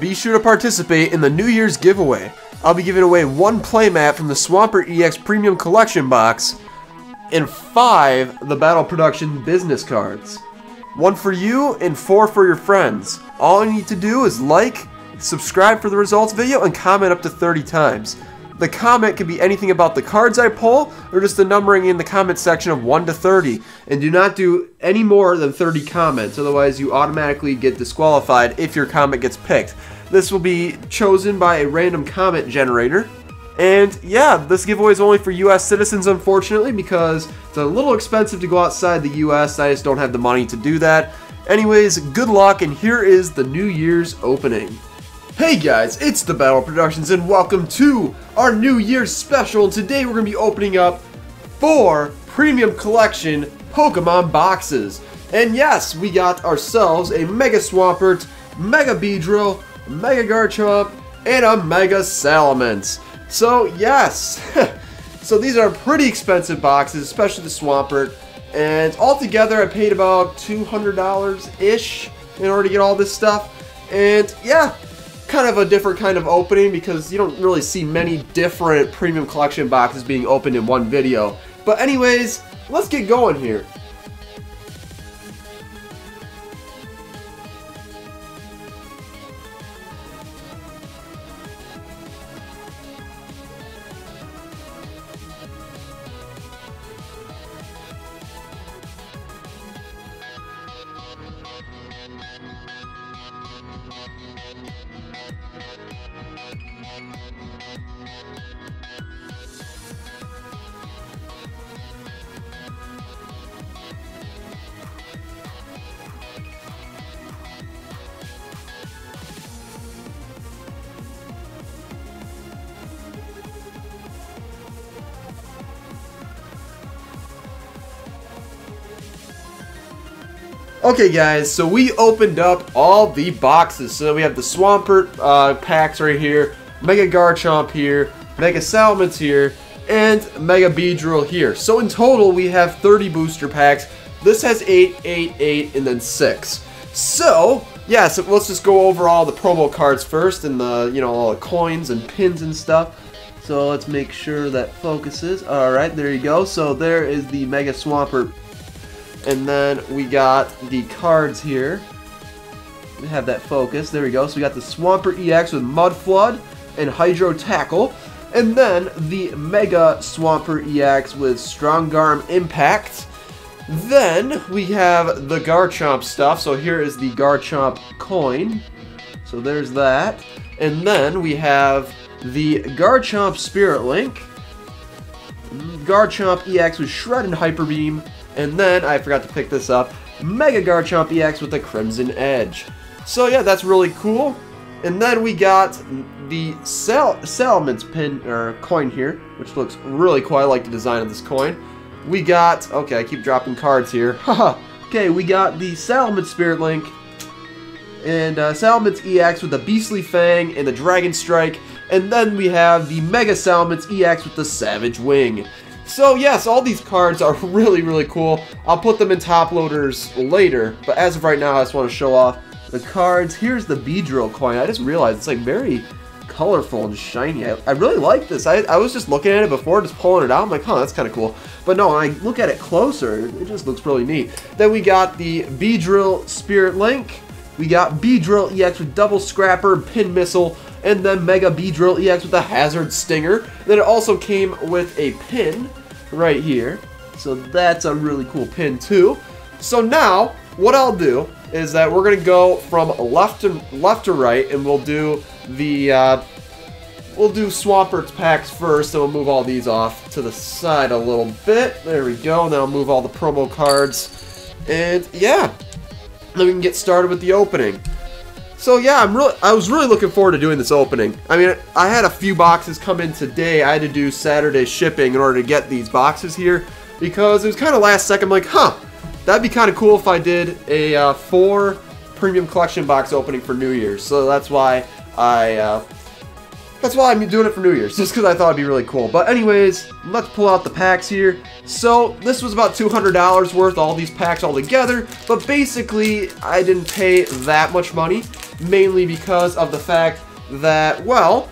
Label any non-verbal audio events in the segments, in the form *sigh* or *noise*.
be sure to participate in the New Year's giveaway. I'll be giving away one playmat from the Swampert EX Premium Collection box and five the Battle Production business cards. One for you and four for your friends. All you need to do is like, subscribe for the results video, and comment up to 30 times. The comment can be anything about the cards I pull, or just the numbering in the comment section of 1 to 30. And do not do any more than 30 comments, otherwise you automatically get disqualified if your comment gets picked. This will be chosen by a random comment generator. And yeah, this giveaway is only for US citizens, unfortunately, because it's a little expensive to go outside the US. I just don't have the money to do that. Anyways, good luck, and here is the New Year's opening. Hey guys, it's the Battle Productions, and welcome to our New Year's special. Today we're going to be opening up four Premium Collection Pokemon boxes. And yes, we got ourselves a Mega Swampert, Mega Beedrill, Mega Garchomp, and a Mega Salamence. So yes, *laughs* so these are pretty expensive boxes, especially the Swampert. And altogether I paid about $200-ish in order to get all this stuff. And yeah, kind of a different kind of opening because you don't really see many different premium collection boxes being opened in one video. But anyways, let's get going here. Okay guys, so we opened up all the boxes. So we have the Swampert uh, packs right here, Mega Garchomp here, Mega Salamence here, and Mega Beedrill here. So in total we have 30 booster packs. This has 8, 8, 8, and then 6. So, yeah, so let's just go over all the promo cards first and the, you know, all the coins and pins and stuff. So let's make sure that focuses. Alright, there you go. So there is the Mega Swampert and then we got the cards here. We have that focus. There we go. So we got the Swampert EX with Mud Flood and Hydro Tackle. And then the Mega Swampert EX with Strong Arm Impact. Then we have the Garchomp stuff. So here is the Garchomp coin. So there's that. And then we have the Garchomp Spirit Link. Garchomp EX with Shred and Hyper Beam. And then, I forgot to pick this up, Mega Garchomp EX with the Crimson Edge. So yeah, that's really cool. And then we got the Sal Salamence pin, or coin here, which looks really cool. I like the design of this coin. We got, okay, I keep dropping cards here. *laughs* Okay, we got the Salamence Spirit Link, and uh, Salamence EX with the Beastly Fang and the Dragon Strike, and then we have the Mega Salamence EX with the Savage Wing. So yes, all these cards are *laughs* really, really cool. I'll put them in top loaders later, but as of right now, I just want to show off the cards. Here's the Beedrill coin. I just realized it's like very colorful and shiny. I, I really like this. I, I was just looking at it before, just pulling it out. I'm like, huh, that's kind of cool. But no, when I look at it closer, it just looks really neat. Then we got the Beedrill Spirit Link. We got Beedrill EX with Double Scrapper, Pin Missile, and then Mega Beedrill EX with a Hazard Stinger. Then it also came with a pin right here. So that's a really cool pin too. So now, what I'll do is that we're to go from left to left to right, and we'll do the uh, we'll do Swampert's packs first, and we'll move all these off to the side a little bit. There we go. Now I'll move all the promo cards, and yeah, then we can get started with the opening. So yeah, I'm really I was really looking forward to doing this opening. I mean, I had a few boxes come in today. I had to do Saturday shipping in order to get these boxes here because it was kind of last second. I'm like, huh, that'd be kind of cool if I did a uh, four premium collection box opening for New Year's. So that's why I uh, that's why I'm doing it for New Year's, just because I thought it'd be really cool. But anyways, let's pull out the packs here. So this was about $200 worth, all these packs all together. But basically, I didn't pay that much money. mainly because of the fact that, well,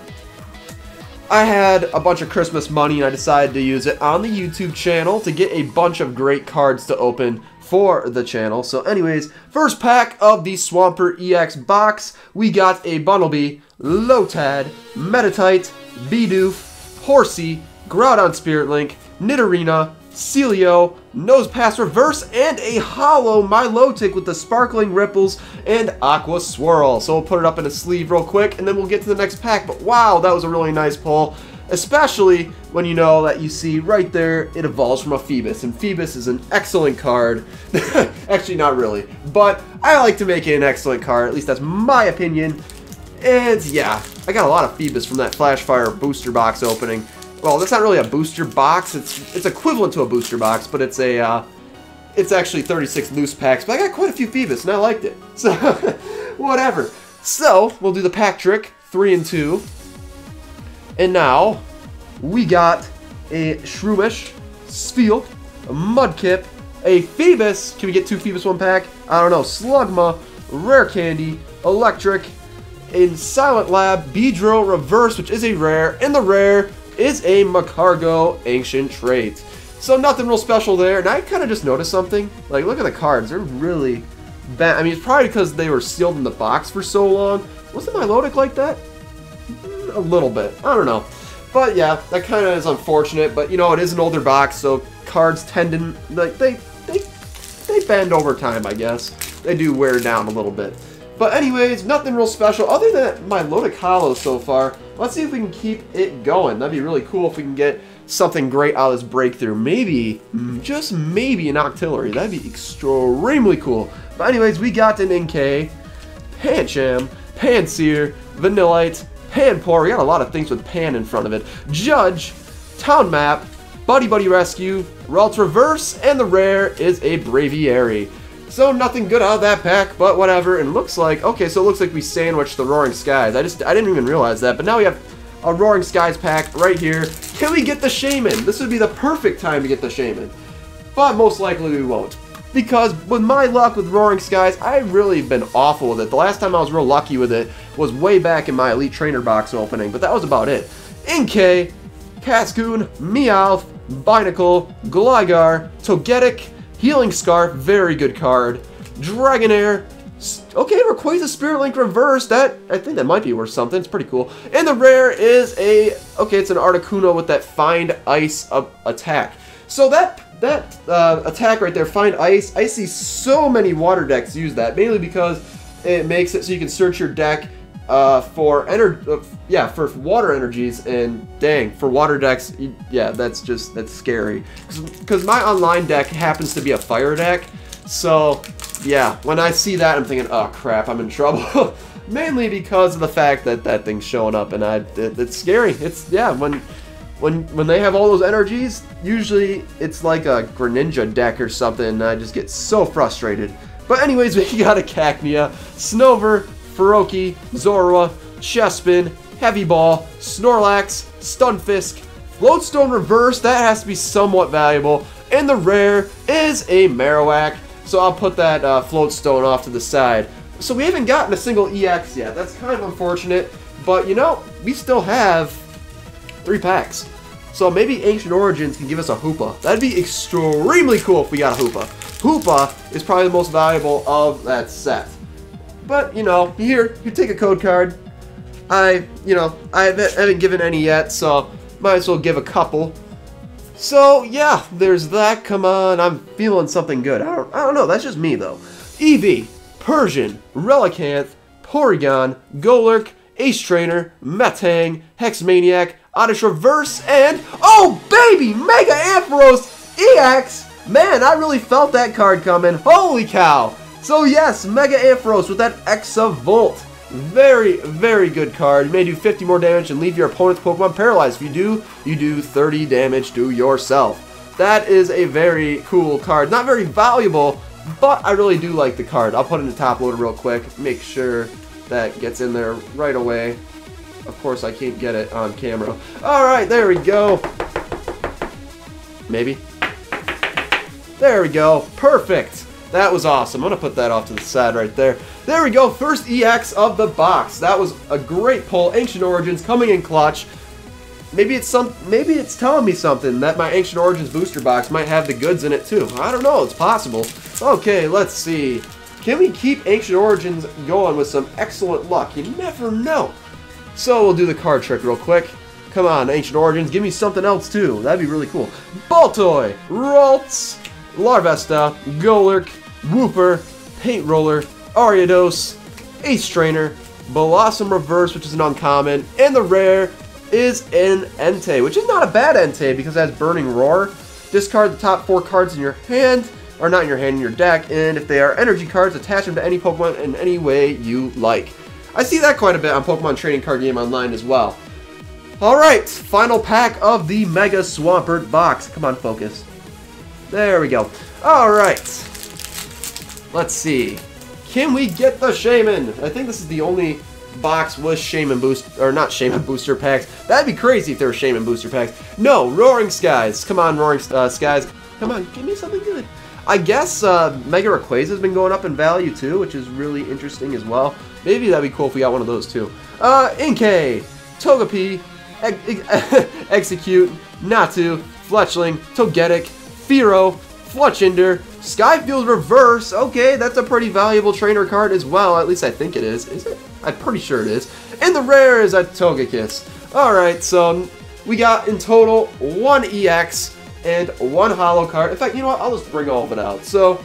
I had a bunch of Christmas money and I decided to use it on the YouTube channel to get a bunch of great cards to open for the channel. So anyways, first pack of the Swampert EX box, we got a Bunnelby, Lotad, Meditite, Bidoof, Horsea, Groudon Spirit Link, Nidorina, Celio, Nosepass Reverse, and a holo Milotic with the sparkling ripples and Aqua Swirl. So we'll put it up in a sleeve real quick, and then we'll get to the next pack. But wow, that was a really nice pull, especially when you know that you see right there it evolves from a Feebas, and Feebas is an excellent card. *laughs* Actually, not really, but I like to make it an excellent card, at least that's my opinion. And yeah, I got a lot of Feebas from that Flashfire booster box opening well, that's not really a booster box. It's it's equivalent to a booster box, but it's a uh, it's actually 36 loose packs. But I got quite a few Feebas, and I liked it. *laughs* So whatever. So we'll do the pack trick, three and two. And now we got a Shroomish, Spheal, a Mudkip, a Feebas. Can we get two Feebas one pack? I don't know. Slugma, Rare Candy, Electrike, in Silent Lab, Beedrill Reverse, which is a rare, and the rare is a Magcargo Ancient Trait. So nothing real special there, and I kind of just noticed something. Like, look at the cards, they're really bad. I mean, it's probably because they were sealed in the box for so long. Wasn't Milotic like that? A little bit, I don't know. But yeah, that kind of is unfortunate, but you know, it is an older box, so cards tend to, like, they, they, they bend over time, I guess. They do wear down a little bit. But anyways, nothing real special other than my Milotic Holo so far. Let's see if we can keep it going. That'd be really cool if we can get something great out of this breakthrough. Maybe, mm, just maybe an Octillery. That'd be extremely cool. But anyways, we got an Inkay, Pancham, Pansear, Vanillite, Panpour. We got a lot of things with Pan in front of it. Judge, Town Map, Buddy Buddy Rescue, Ralts Reverse, and the rare is a Braviary. So nothing good out of that pack, but whatever. And looks like, okay, so it looks like we sandwiched the Roaring Skies. I just, I didn't even realize that. But now we have a Roaring Skies pack right here. Can we get the Shaymin? This would be the perfect time to get the Shaymin. But most likely we won't. Because with my luck with Roaring Skies, I've really been awful with it. The last time I was real lucky with it was way back in my Elite Trainer box opening, but that was about it. Inkay, Cascoon, Meowth, Binacle, Gligar, Togetic, Healing Scarf, very good card. Dragonair, okay, Rayquaza Spirit Link Reverse, that, I think that might be worth something, it's pretty cool. And the rare is a, okay, it's an Articuno with that Find Ice uh, attack. So that, that uh, attack right there, Find Ice, I see so many water decks use that, mainly because it makes it so you can search your deck uh, for ener uh, yeah, for water energies, and dang, for water decks, yeah, that's just, that's scary. Because my online deck happens to be a fire deck, so, yeah, when I see that, I'm thinking, oh crap, I'm in trouble. *laughs* Mainly because of the fact that that thing's showing up, and I, it, it's scary. It's, yeah, when, when, when they have all those energies, usually it's like a Greninja deck or something, and I just get so frustrated. But anyways, *laughs* we got a Cacnea, Snover, Froakie, Zorua, Chespin, Heavy Ball, Snorlax, Stunfisk, Floatstone Reverse, that has to be somewhat valuable, and the rare is a Marowak, so I'll put that uh, Floatstone off to the side. So we haven't gotten a single EX yet, that's kind of unfortunate, but you know, we still have three packs. So maybe Ancient Origins can give us a Hoopa. That'd be extremely cool if we got a Hoopa. Hoopa is probably the most valuable of that set. But, you know, here, you take a code card. I, you know, I haven't given any yet, so might as well give a couple. So, yeah, there's that. Come on, I'm feeling something good. I don't, I don't know, that's just me, though. Eevee, Persian, Relicanth, Porygon, Golurk, Ace Trainer, Metang, Hexmaniac, Oddish Reverse, and, oh baby, Mega Ampharos EX! Man, I really felt that card coming. Holy cow! So yes, Mega Ampharos with that Exavolt. Very, very good card. You may do 50 more damage and leave your opponent's Pokemon paralyzed. If you do, you do 30 damage to yourself. That is a very cool card. Not very valuable, but I really do like the card. I'll put it in the top loader real quick. Make sure that gets in there right away. Of course, I can't get it on camera. Alright, there we go. Maybe. There we go. Perfect. That was awesome. I'm going to put that off to the side right there. There we go, first EX of the box. That was a great pull. Ancient Origins coming in clutch. Maybe it's some. Maybe it's telling me something that my Ancient Origins booster box might have the goods in it too. I don't know. It's possible. Okay, let's see. Can we keep Ancient Origins going with some excellent luck? You never know. So we'll do the card trick real quick. Come on, Ancient Origins, give me something else too. That'd be really cool. Baltoy, Ralts, Larvesta, Golurk, Wooper, Paint Roller, Ariados, Ace Trainer, Blossom Reverse, which is an uncommon, and the rare is an Entei, which is not a bad Entei because it has Burning Roar. Discard the top four cards in your hand are not in your hand in your deck, and if they are energy cards, attach them to any Pokemon in any way you like. I see that quite a bit on Pokemon Trading Card Game Online as well. Alright, final pack of the Mega Swampert box. Come on, focus. There we go. Alright. Let's see. Can we get the Shaymin? I think this is the only box with Shaymin boost or not Shaymin *laughs* booster packs. That'd be crazy if there were Shaymin booster packs. No, Roaring Skies. Come on, Roaring uh, Skies. Come on, give me something good. I guess uh, Mega Rayquaza has been going up in value too, which is really interesting as well. Maybe that'd be cool if we got one of those too. Uh, Inkay, Togepi, *laughs* Exeggcute, Natu, Fletchling, Togetic, Fearow, Fletchinder, Skyfield Reverse. Okay, that's a pretty valuable trainer card as well. At least I think it is. Is it? I'm pretty sure it is. And the rare is a Togekiss. Alright, so we got in total one EX and one holo card. In fact, you know what? I'll just bring all of it out. So,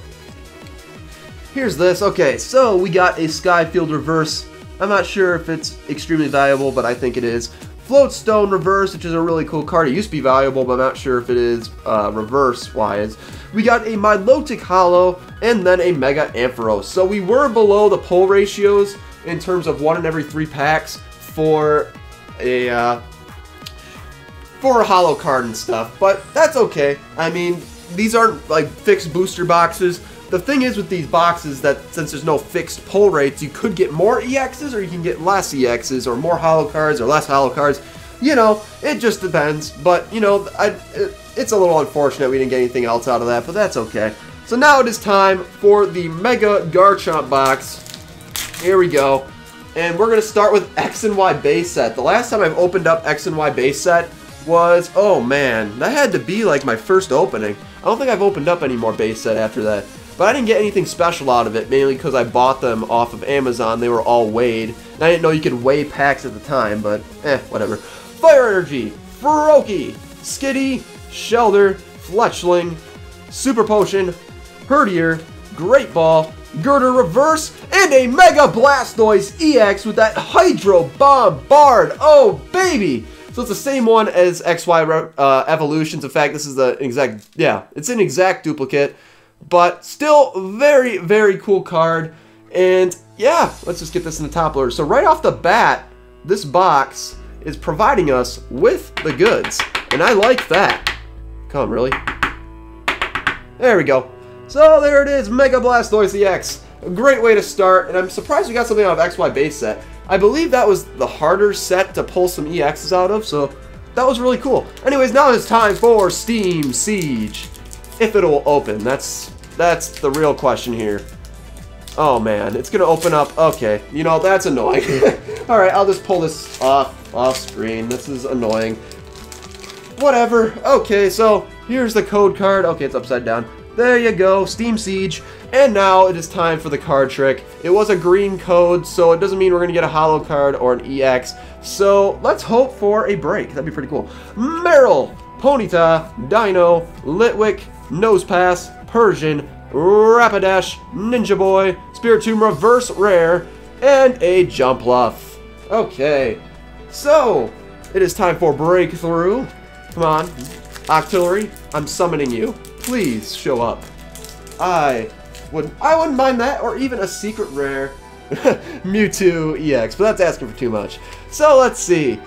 here's this. Okay, so we got a Skyfield Reverse. I'm not sure if it's extremely valuable, but I think it is. Floatstone Reverse, which is a really cool card. It used to be valuable, but I'm not sure if it is uh, reverse-wise. We got a Milotic Holo and then a Mega Ampharos. So we were below the pull ratios in terms of one in every three packs for a uh, for a holo card and stuff, but that's okay. I mean, these aren't like fixed booster boxes. The thing is with these boxes that since there's no fixed pull rates, you could get more EXs or you can get less EXs or more holo cards or less holo cards. You know, it just depends. But, you know, I, it, it's a little unfortunate we didn't get anything else out of that, but that's okay. So now it is time for the Mega Garchomp box. Here we go. And we're going to start with X and Y base set. The last time I've opened up X and Y base set, was, oh man, that had to be like my first opening. I don't think I've opened up any more base set after that. But I didn't get anything special out of it, mainly because I bought them off of Amazon. They were all weighed. And I didn't know you could weigh packs at the time, but eh, whatever. Fire Energy, Froakie, Skitty, Shellder, Fletchling, Super Potion, Herdier, Great Ball, Girder Reverse, and a Mega Blastoise EX with that Hydro Bombard. Oh, baby! So it's the same one as XY uh, Evolutions. In fact, this is the exact, yeah, it's an exact duplicate, but still very, very cool card. And yeah, let's just get this in the top loader. So right off the bat, this box is providing us with the goods. And I like that. Come on, really? There we go. So there it is, Mega Blastoise EX. A great way to start, and I'm surprised we got something out of XY base set. I believe that was the harder set to pull some EXs out of, so that was really cool. Anyways, now it's time for Steam Siege. If it'll open, that's that's the real question here. Oh man, it's gonna open up, okay, you know, that's annoying. *laughs* Alright, I'll just pull this off, off screen, this is annoying. Whatever, okay, so here's the code card, okay, it's upside down. There you go, Steam Siege. And now it is time for the card trick. It was a green code, so it doesn't mean we're to get a holo card or an EX. So let's hope for a break. That'd be pretty cool. Marill, Ponyta, Dino, Litwick, Nosepass, Persian, Rapidash, Ninja Boy, Spirit Spiritomb Reverse Rare, and a Jumpluff. Okay, so it is time for Breakthrough. Come on, Octillery, I'm summoning you. Please show up. I wouldn't, I wouldn't mind that, or even a secret rare *laughs* Mewtwo EX, but that's asking for too much. So let's see.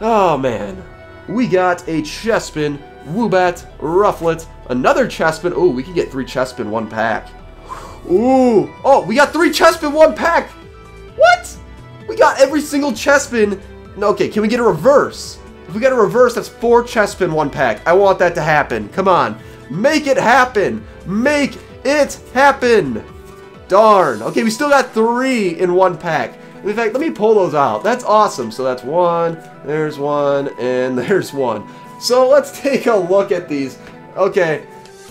Oh man, we got a Chespin, Woobat, Rufflet, another Chespin. Oh, we can get three Chespin one pack. Ooh, oh, we got three Chespin one pack. What? We got every single Chespin. Okay, can we get a reverse? If we get a reverse, that's four Chespin one pack. I want that to happen. Come on. Make it happen. Make it happen! Darn. Okay, we still got three in one pack. In fact, let me pull those out. That's awesome. So that's one, there's one, and *laughs* there's one. So let's take a look at these. Okay,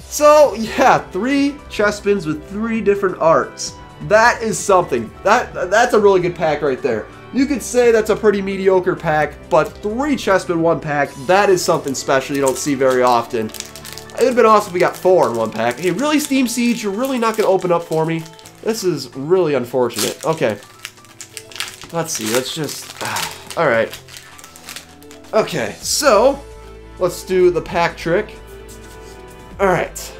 so yeah, three Chespins with three different arts. That is something. That That's a really good pack right there. You could say that's a pretty mediocre pack, but three Chespin one pack, that is something special you don't see very often. It would have been awesome if we got four in one pack. Hey, really, Steam Siege? You're really not going to open up for me? This is really unfortunate. Okay. Let's see. Let's just... *sighs* Alright. Okay, so... Let's do the pack trick. Alright.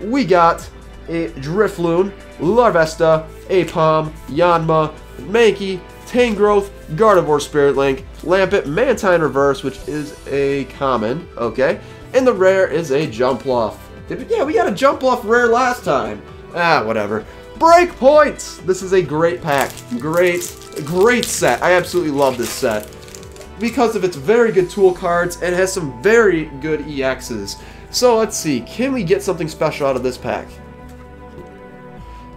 We got a Drifloon, Larvesta, Aipom, Yanma, Mankey, Tangrowth, Gardevoir Spirit Link, Lampent, Mantine Reverse, which is a common, okay, and the rare is a Jumpluff. Yeah, we got a Jumpluff rare last time. Ah, whatever. Breakpoints! This is a great pack. Great, great set. I absolutely love this set. Because of its very good tool cards and has some very good EXs. So let's see, can we get something special out of this pack?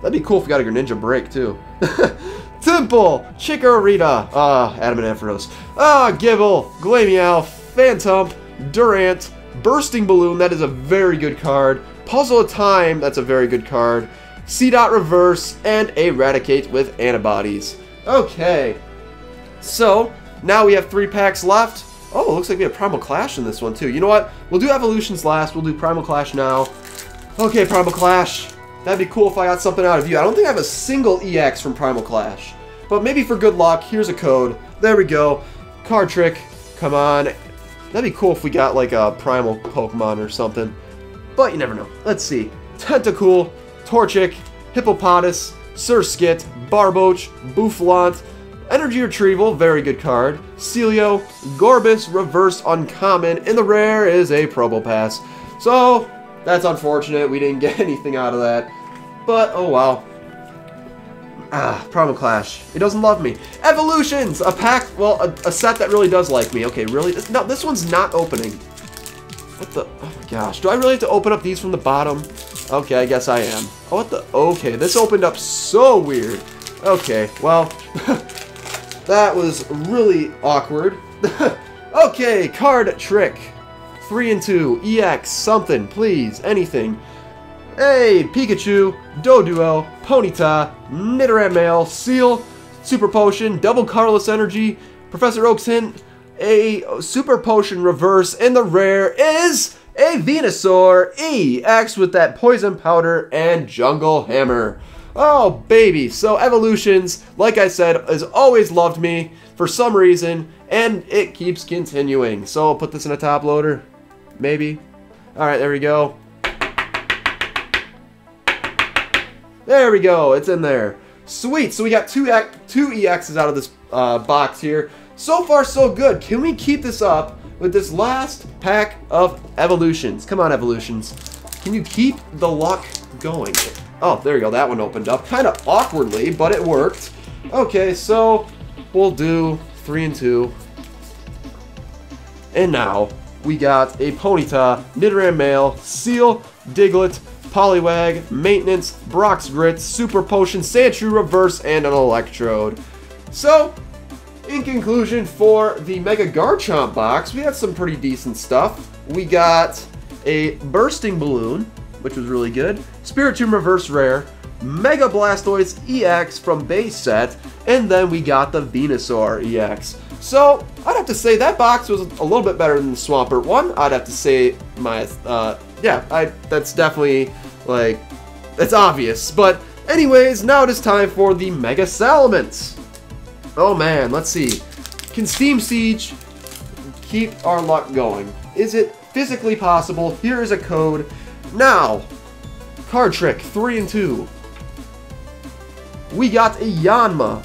That'd be cool if we got a Greninja break too. *laughs* Temple, Chikorita, ah, uh, Adamant Ampharos, ah, Gible, Glameow, Phantump, Durant, Bursting Balloon, that is a very good card. Puzzle of Time, that's a very good card. Seedot Reverse, and Eradicate with Antibodies. Okay, so now we have three packs left. Oh, looks like we have Primal Clash in this one too. You know what? We'll do Evolutions last. We'll do Primal Clash now. Okay, Primal Clash. That'd be cool if I got something out of you. I don't think I have a single EX from Primal Clash. But maybe for good luck, here's a code. There we go. Card trick. Come on. That'd be cool if we got like a Primal Pokemon or something. But you never know. Let's see. Tentacool, Torchic, Hippopotas, Surskit, Barboach, Bouffalant, Energy Retrieval, very good card. Celio, Gorebyss, Reverse Uncommon, and the rare is a Probopass. So, that's unfortunate. We didn't *laughs* get anything out of that. But, oh well. Ah, Primal Clash. It doesn't love me. Evolutions! A pack, well, a, a, set that really does like me. Okay, really? No, this one's not opening. What the? Oh my gosh. Do I really have to open up these from the bottom? Okay, I guess I am. Oh, what the? Okay, this opened up so weird. Okay, well, *laughs* that was really awkward. *laughs* okay, card trick. 3 and 2, EX, something, please, anything. Hey, Pikachu, Doduo, Ponyta, Nidoran Male, Seel, Super Potion, Double Colorless Energy, Professor Oak's Hint, a Super Potion Reverse, and the rare is a Venusaur EX with that Poison Powder and Jungle Hammer. Oh, baby. So Evolutions, like I said, has always loved me for some reason, and it keeps continuing. So I'll put this in a top loader. Maybe. Alright, there we go. There we go. It's in there. Sweet. So we got two, two EXs out of this uh, box here. So far, so good. Can we keep this up with this last pack of evolutions? Come on, evolutions. Can you keep the luck going? Oh, there you go. That one opened up. Kind of awkwardly, but it worked. Okay, so we'll do three and two. And now, we got a Ponyta, Nidoran Male, Seel, Diglett, Poliwag, Maintenance, Brock's Grit, Super Potion, Sandshrew Reverse, and an Electrode. So, in conclusion, for the Mega Garchomp box, we had some pretty decent stuff. We got a Bursting Balloon, which was really good, Spiritomb Reverse Rare, Mega Blastoise EX from base set, and then we got the Venusaur EX. So, I'd have to say that box was a little bit better than the Swampert one. I'd have to say my, uh, yeah, I, that's definitely, like, that's obvious. But, anyways, now it is time for the Mega Salamence. Oh man, let's see. Can Steam Siege keep our luck going? Is it physically possible? Here is a code. Now, card trick, 3 and 2. We got a Yanma,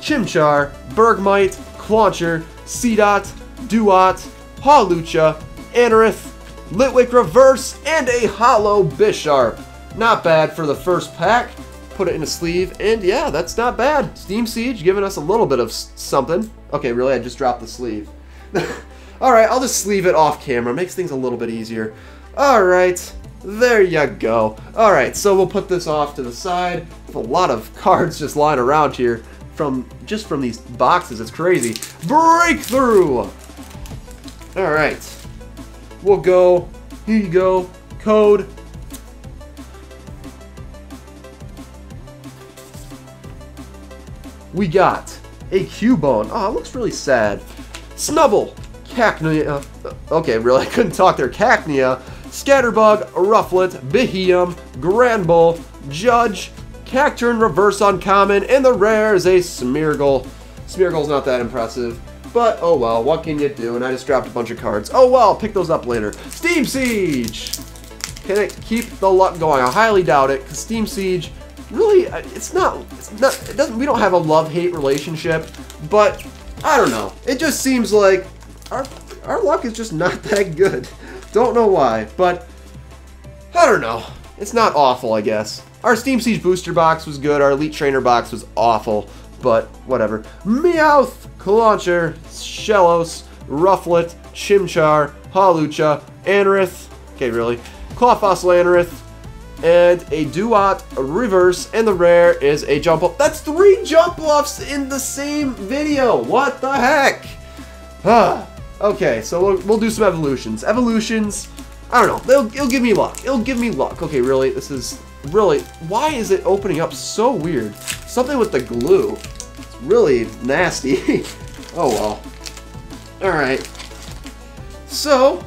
Chimchar, Bergmite, Clauncher, Seedot, Duat, Hawlucha, Anorith, Litwick Reverse, and a Holo Bisharp. Not bad for the first pack. Put it in a sleeve, and yeah, that's not bad. Steam Siege giving us a little bit of something. Okay, really, I just dropped the sleeve. *laughs* Alright, I'll just sleeve it off camera. Makes things a little bit easier. Alright, There you go. Alright, so we'll put this off to the side. a lot of cards just lying around here from just from these boxes. It's crazy. Breakthrough! Alright. We'll go. Here you go. Code. We got a Cubone. Oh, it looks really sad. Snubbull. Cacnea. Uh, okay, really, *laughs* I couldn't talk there. Cacnea. Scatterbug, Rufflet, Beheeyem, Granbull, Judge, Cacturne Reverse Uncommon, and the rare is a Smeargle. Smeargle's not that impressive. But, oh well, what can you do? And I just dropped a bunch of cards. Oh well, pick those up later. Steam Siege! Can it keep the luck going? I highly doubt it, because Steam Siege, really, uh, it's not, it's not, it doesn't, we don't have a love-hate relationship, but, I don't know. It just seems like our, our luck is just not *laughs* that good. Don't know why, but, I don't know. It's not awful, I guess. Our Steam Siege booster box was good, our Elite Trainer box was awful, but whatever. Meowth! Clauncher, Shellos, Rufflet, Chimchar, Hawlucha, Anorith, okay, really, Clawfossil Anorith, and a Duat Reverse, and the rare is a Jumpluff. That's three Jumpluffs in the same video! What the heck? *sighs* Ah, okay, so we'll, we'll do some evolutions. Evolutions, I don't know, it'll, it'll give me luck. It'll give me luck. Okay, really, this is, really, why is it opening up so weird? Something with the glue It's really nasty. *laughs* oh well. Alright. So.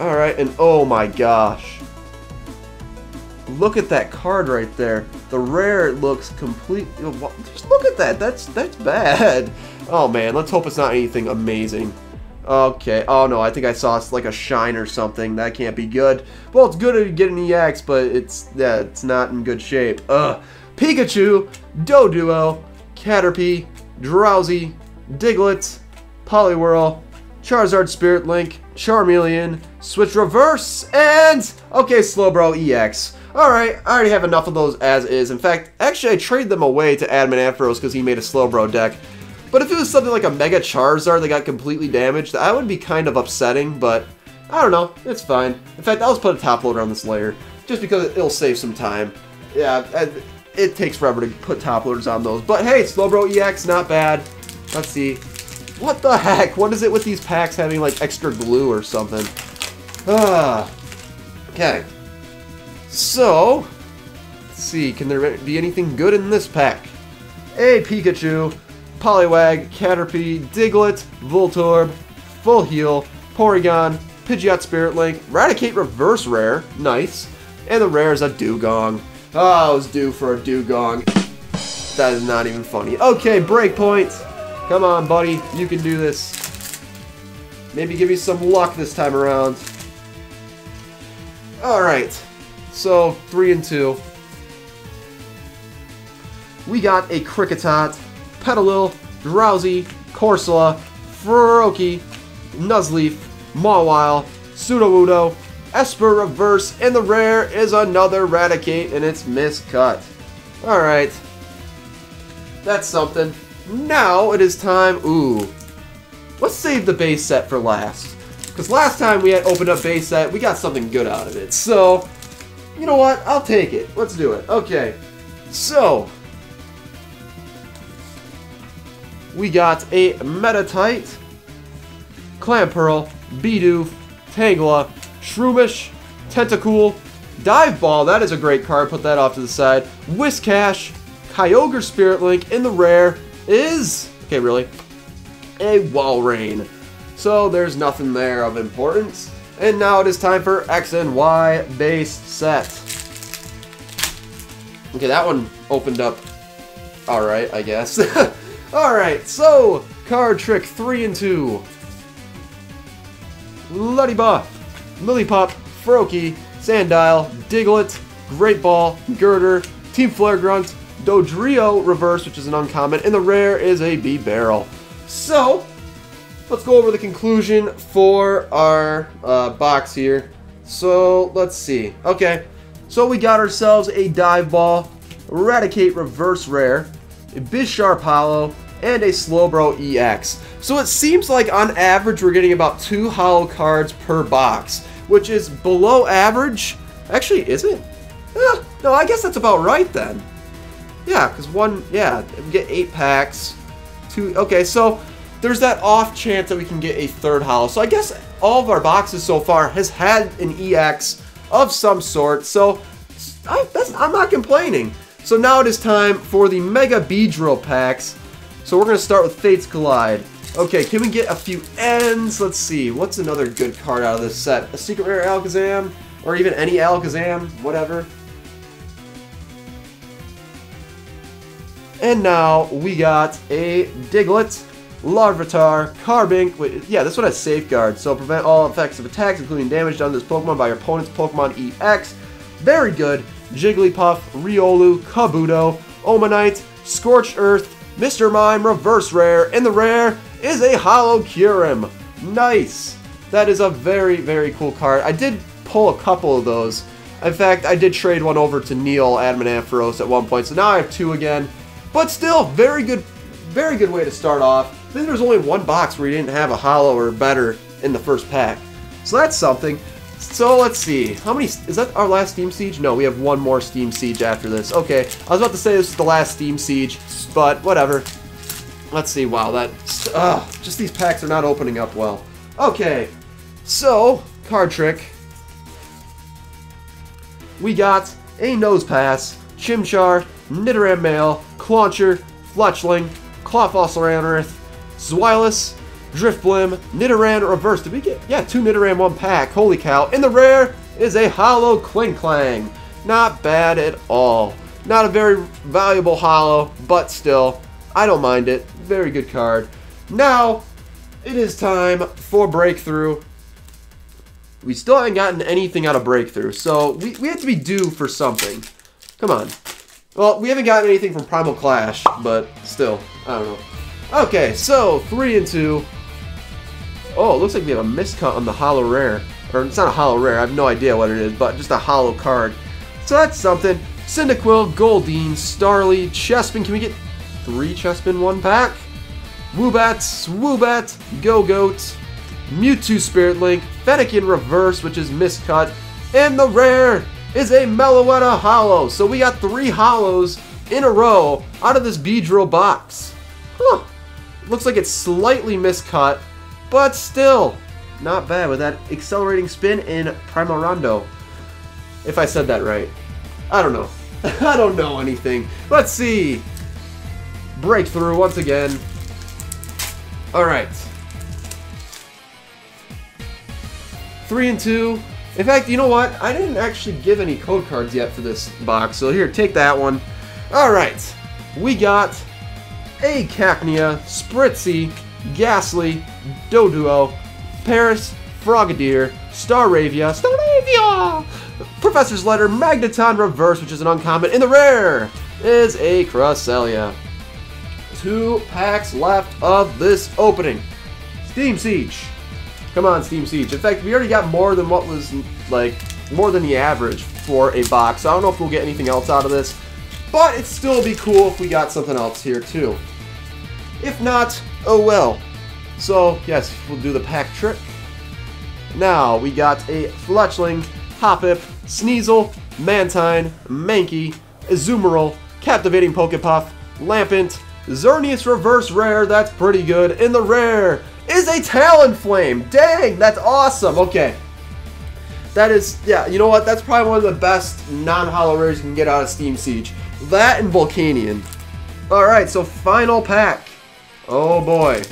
Alright, and oh my gosh. Look at that card right there. The rare looks complete. Just look at that. That's that's bad. *laughs* Oh man, let's hope it's not anything amazing. Okay. Oh no, I think I saw like a shine or something. That can't be good. Well, it's good to get an EX, but it's yeah, it's not in good shape. Ugh. Pikachu, Doduo, Caterpie, Drowzee, Diglett, Poliwhirl, Charizard Spirit Link, Charmeleon, Switch Reverse, and, okay, Slowbro EX. Alright, I already have enough of those as is. In fact, actually I trade them away to Admin Ampharos because he made a Slowbro deck. But if it was something like a Mega Charizard that got completely damaged, that would be kind of upsetting, but I don't know, it's fine. In fact, I'll just put a top loader on this layer, just because it'll save some time. Yeah, it takes forever to put top loaders on those. But hey, Slowbro EX, not bad. Let's see. What the heck? What is it with these packs having like extra glue or something? Ah. Okay. So, let's see. Can there be anything good in this pack? Hey, Pikachu, Poliwag, Caterpie, Diglett, Voltorb, Full Heal, Porygon, Pidgeot Spirit Link, Raticate Reverse Rare, nice, and the rare is a Dewgong. Oh, I was due for a Dewgong. That is not even funny. Okay, breakpoint. Come on, buddy. You can do this. Maybe give me some luck this time around. Alright. So, 3 and 2. We got a Kricketot, Petilil, Drowzee, Corsola, Froakie, Nuzleaf, Mawile, Sudowoodo, Espurr Reverse, and the rare is another Raticate, and it's miscut. Alright. That's something. Now it is time... Ooh. Let's save the base set for last. Because last time we had opened up base set, we got something good out of it. So, you know what? I'll take it. Let's do it. Okay. So, we got a Meditite, Clamperl, Bidoof, Tangela, Shroomish, Tentacool, Dive Ball, that is a great card, put that off to the side. Whiscash, Kyogre Spirit Link, in the rare is, okay, really, a Walrein. So there's nothing there of importance. And now it is time for X and Y base set. Okay, that one opened up alright, I guess. *laughs* alright, so card trick 3 and 2. Luddy Buff. Lillipup, Froakie, Sandile, Diglett, Great Ball, Girder, Team Flare Grunt, Dodrio Reverse, which is an uncommon, and the rare is a Bibarel. So, let's go over the conclusion for our uh, box here. So, let's see. Okay, so we got ourselves a Dive Ball, Eradicate Reverse Rare, a Bisharp Holo, and a Slowbro EX. So it seems like on average we're getting about two holo cards per box, which is below average. Actually, is it? Eh, no, I guess that's about right then. Yeah, because one, yeah, we get eight packs. Two, okay, so there's that off chance that we can get a third holo. So I guess all of our boxes so far has had an EX of some sort. So I, am not complaining. So now it is time for the Mega Beedrill packs. So we're going to start with Fates Collide. Okay, can we get a few ends? Let's see. What's another good card out of this set? A Secret Rare Alakazam? Or even any Alakazam? Whatever. And now we got a Diglett, Larvitar, Carbink. Wait, yeah, this one has Safeguard, so prevent all effects of attacks, including damage done to this Pokemon by your opponent's Pokemon EX. Very good. Jigglypuff, Riolu, Kabuto, Omanyte, Scorched Earth, Mr. Mime, Reverse Rare, and the rare is a Holo Kyurem. Nice. That is a very, very cool card. I did pull a couple of those. In fact, I did trade one over to Neil Adamant at one point, so now I have two again. But still, very good, very good way to start off. I think there's only one box where you didn't have a holo or better in the first pack. So that's something. So let's see. How many... Is that our last Steam Siege? No, we have one more Steam Siege after this. Okay, I was about to say this is the last Steam Siege, but whatever. Let's see. Wow, that... Ugh, just these packs are not opening up well. Okay, so, card trick. We got a Nosepass, Chimchar, Nidoran Male, Clauncher, Fletchling, Clawfossil Anorith, Zweilous, Drifblim, Nidoran Reverse. Did we get? Yeah, two Nidoran one pack. Holy cow. And the rare is a Holo Klinklang. Not bad at all. Not a very valuable holo, but still, I don't mind it. Very good card. Now, it is time for Breakthrough. We still haven't gotten anything out of Breakthrough, so we, we have to be due for something. Come on. Well, we haven't gotten anything from Primal Clash, but still, I don't know. Okay, so, 3 and 2. Oh, it looks like we have a miscut on the Holo Rare. Or, it's not a Holo Rare, I have no idea what it is, but just a Holo card. So that's something. Cyndaquil, Goldeen, Starly, Chespin. Can we get three Chespin one pack? Woobat, Swoobat, Go-Goat, Mewtwo Spirit Link, Fennekin Reverse, which is miscut, and the rare is a Meloetta Holo. So we got three Holos in a row out of this Beedrill box. Huh. Looks like it's slightly miscut, but still not bad with that accelerating spin in Primarondo. If I said that right. I don't know. *laughs* I don't know anything. Let's see. Breakthrough once again. Alright. Three and two. In fact, you know what? I didn't actually give any code cards yet for this box, so here, take that one. Alright, we got a Cacnea, Spritzee, Gastly, Doduo, Paras, Frogadier, Staravia, Staravia! Professor's Letter, Magneton Reverse, which is an uncommon, and the rare is a Cresselia. Two packs left of this opening. Steam Siege. Come on, Steam Siege. In fact, we already got more than what was, like, more than the average for a box. So I don't know if we'll get anything else out of this. But it'd still be cool if we got something else here, too. If not, oh well. So, yes, we'll do the pack trick. Now, we got a Fletchling, Hoppip, Sneasel, Mantine, Mankey, Azumarill, Captivating Pokepuff, Lampent, Xerneas Reverse Rare, that's pretty good, and the rare is a Talonflame. Dang, that's awesome. Okay. That is, yeah, you know what? That's probably one of the best non-holo rares you can get out of Steam Siege. That and Volcanion. Alright, so final pack. Oh boy.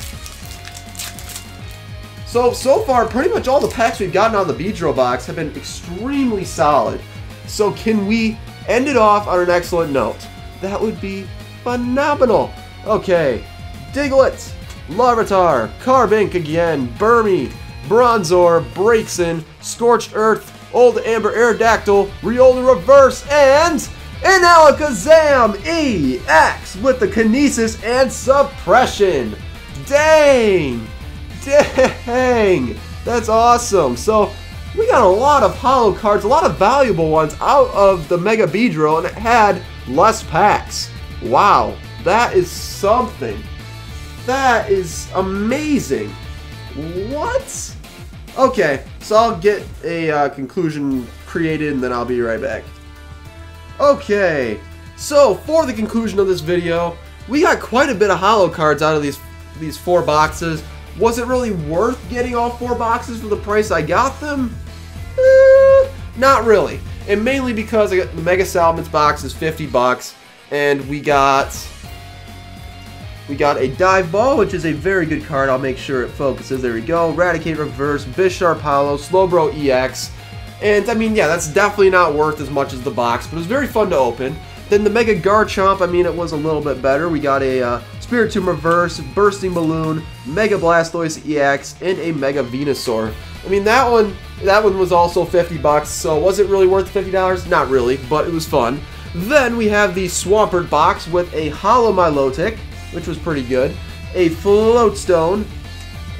So, so far, pretty much all the packs we've gotten of the Beedrill box have been extremely solid. So can we end it off on an excellent note? That would be phenomenal. Okay, Diglett, Larvitar, Carbink again, Burmy, Bronzor, Braixen, Scorched Earth, Old Amber Aerodactyl, Riolu Reverse, and an Alakazam EX with the Kinesis and Suppression. Dang! Dang! That's awesome. So, we got a lot of holo cards, a lot of valuable ones out of the Mega Beedrill, and it had less packs. Wow, that is something. That is amazing. What? Okay, so I'll get a uh, conclusion created and then I'll be right back. Okay, so for the conclusion of this video, we got quite a bit of holo cards out of these these four boxes. Was it really worth getting all four boxes for the price I got them? Eh, not really. And mainly because the Mega Salamence box is 50 bucks, and we got we got a Dive Ball, which is a very good card. I'll make sure it focuses. There we go. Raticate Reverse, Bisharp Holo, Slowbro EX. And, I mean, yeah, that's definitely not worth as much as the box, but it was very fun to open. Then the Mega Garchomp, I mean, it was a little bit better. We got a uh, Spiritomb Reverse, Bursting Balloon, Mega Blastoise EX, and a Mega Venusaur. I mean, that one, that one was also 50 bucks, so was it really worth $50? Not really, but it was fun. Then we have the Swampert box with a Holo Milotic, which was pretty good, a Floatstone,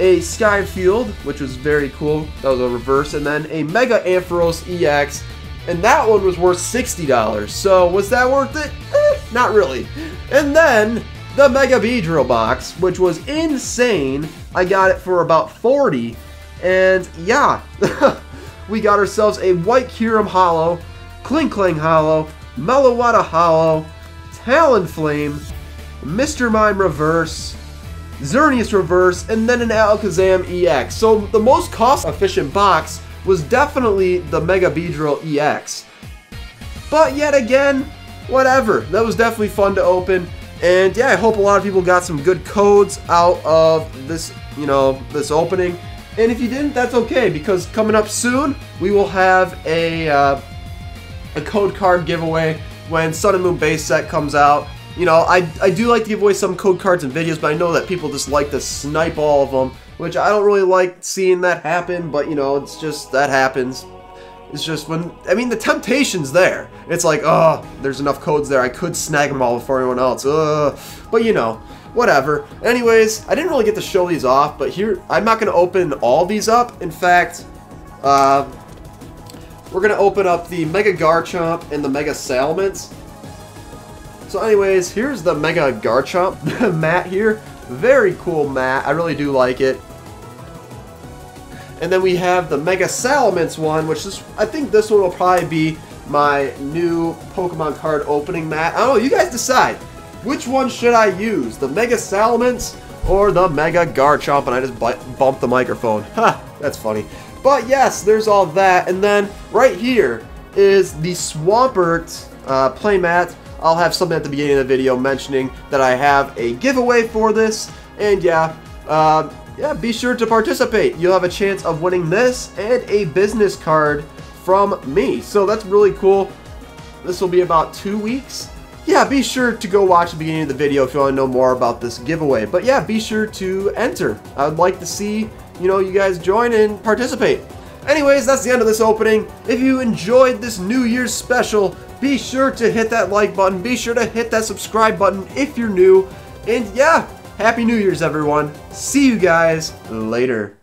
a Skyfield, which was very cool, that was a reverse, and then a Mega Ampharos EX, and that one was worth $60. So was that worth it? Eh, not really. And then the Mega Beedrill box, which was insane. I got it for about 40 and yeah, *laughs* we got ourselves a White Kyurem Holo, Klinklang Holo, Meloetta Holo, Talonflame, Mr. Mime Reverse, Xerneas Reverse, and then an Alakazam EX. So the most cost-efficient box was definitely the Mega Beedrill EX. But yet again, whatever. That was definitely fun to open. And yeah, I hope a lot of people got some good codes out of this, you know, this opening. And if you didn't, that's okay, because coming up soon, we will have a, uh, a code card giveaway when Sun and Moon base set comes out. You know, I, I do like to give away some code cards and videos, but I know that people just like to snipe all of them, which I don't really like seeing that happen, but you know, it's just, that happens. It's just when, I mean, the temptation's there. It's like, oh, there's enough codes there, I could snag them all before anyone else, Ugh. But you know, whatever. Anyways, I didn't really get to show these off, but here, I'm not going to open all these up. In fact, uh, we're going to open up the Mega Garchomp and the Mega Salamence. So anyways, here's the Mega Garchomp *laughs* mat here. Very cool mat. I really do like it. And then we have the Mega Salamence one, which is, I think this one will probably be my new Pokemon card opening mat. I don't know, you guys decide. Which one should I use? The Mega Salamence or the Mega Garchomp? And I just bumped the microphone. *laughs* Ha, that's funny. But yes, there's all that. And then right here is the Swampert uh, playmat. I'll have something at the beginning of the video mentioning that I have a giveaway for this. And yeah, uh, yeah, be sure to participate. You'll have a chance of winning this and a business card from me. So that's really cool. This will be about two weeks. Yeah, be sure to go watch the beginning of the video if you want to know more about this giveaway. But yeah, be sure to enter. I would like to see, you know, you guys join and participate. Anyways, that's the end of this opening. If you enjoyed this New Year's special, be sure to hit that like button. Be sure to hit that subscribe button if you're new. And yeah, Happy New Year's, everyone. See you guys later.